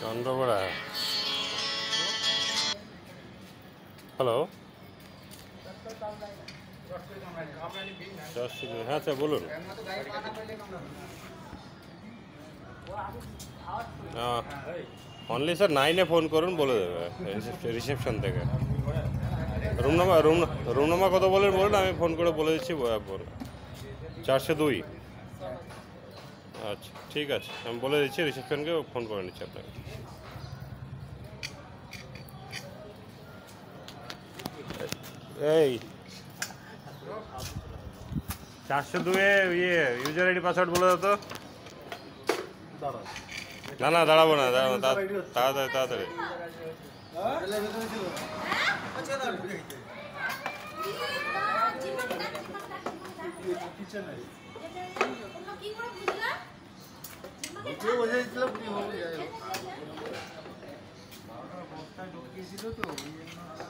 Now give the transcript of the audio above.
Chandrapara hello হ্যাঁ sir বলুন only sir নাইনে ফোন করুন, বলে দেবে রিসেপশন থেকে। Room number room room number কত বলেন বলুন, আমি ফোন করে বলে দিচ্ছি চারশো দুই। আচ্ছা ঠিক আছে, আমি বলে দিচ্ছি রিসেপশনকে ফোন করে নিচ্ছি আপনাকে। এই চারশো দুয়ে ইয়ে ইউজার আইডি পাসওয়ার্ড বলে দাও তো। না না দাঁড়াবো না দাঁড়াবো তা- তাড়াতাড়ি তাড়াতাড়ি এই এই